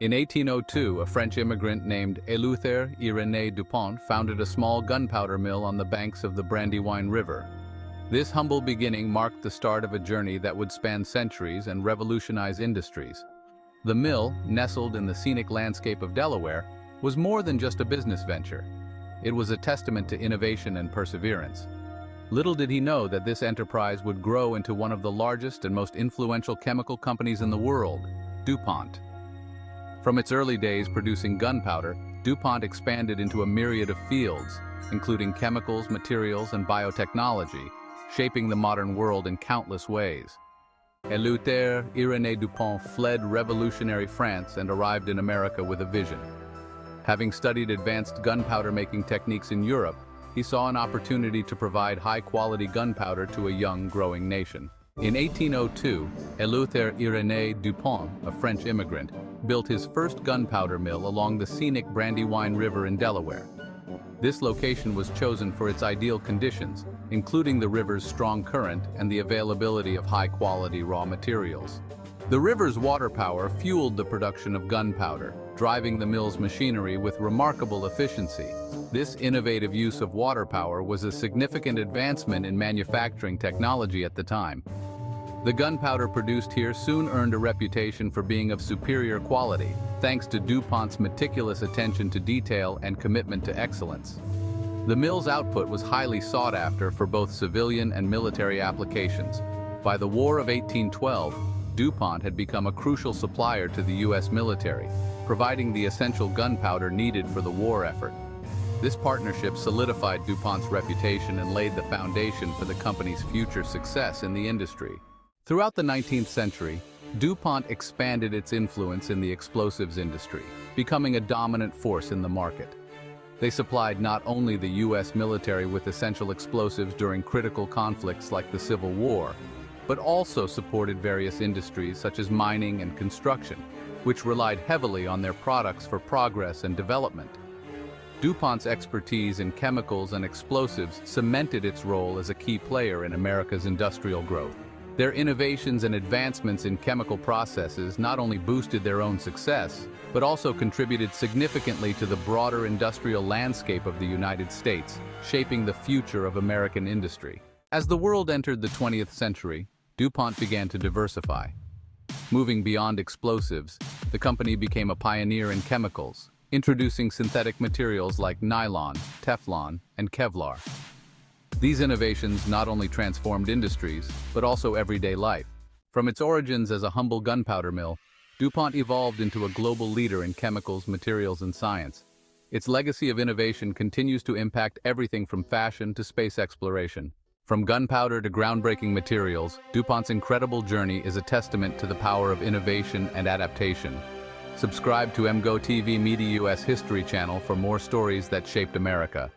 In 1802, a French immigrant named Eleuthère Irénée du Pont founded a small gunpowder mill on the banks of the Brandywine River. This humble beginning marked the start of a journey that would span centuries and revolutionize industries. The mill, nestled in the scenic landscape of Delaware, was more than just a business venture. It was a testament to innovation and perseverance. Little did he know that this enterprise would grow into one of the largest and most influential chemical companies in the world, DuPont. From its early days producing gunpowder, DuPont expanded into a myriad of fields, including chemicals, materials, and biotechnology, shaping the modern world in countless ways. Eleuthère Irénée du Pont fled revolutionary France and arrived in America with a vision. Having studied advanced gunpowder-making techniques in Europe, he saw an opportunity to provide high-quality gunpowder to a young, growing nation. In 1802, Eleuthère Irénée du Pont, a French immigrant, built his first gunpowder mill along the scenic Brandywine River in Delaware. This location was chosen for its ideal conditions, including the river's strong current and the availability of high-quality raw materials. The river's water power fueled the production of gunpowder, driving the mill's machinery with remarkable efficiency. This innovative use of water power was a significant advancement in manufacturing technology at the time. The gunpowder produced here soon earned a reputation for being of superior quality, thanks to DuPont's meticulous attention to detail and commitment to excellence. The mill's output was highly sought after for both civilian and military applications. By the War of 1812, DuPont had become a crucial supplier to the U.S. military, providing the essential gunpowder needed for the war effort. This partnership solidified DuPont's reputation and laid the foundation for the company's future success in the industry. Throughout the 19th century, DuPont expanded its influence in the explosives industry, becoming a dominant force in the market. They supplied not only the U.S. military with essential explosives during critical conflicts like the Civil War, but also supported various industries such as mining and construction, which relied heavily on their products for progress and development. DuPont's expertise in chemicals and explosives cemented its role as a key player in America's industrial growth. Their innovations and advancements in chemical processes not only boosted their own success, but also contributed significantly to the broader industrial landscape of the United States, shaping the future of American industry. As the world entered the 20th century, DuPont began to diversify. Moving beyond explosives, the company became a pioneer in chemicals, introducing synthetic materials like nylon, Teflon, and Kevlar. These innovations not only transformed industries, but also everyday life. From its origins as a humble gunpowder mill, DuPont evolved into a global leader in chemicals, materials, and science. Its legacy of innovation continues to impact everything from fashion to space exploration. From gunpowder to groundbreaking materials, DuPont's incredible journey is a testament to the power of innovation and adaptation. Subscribe to MGO TV Media US History channel for more stories that shaped America.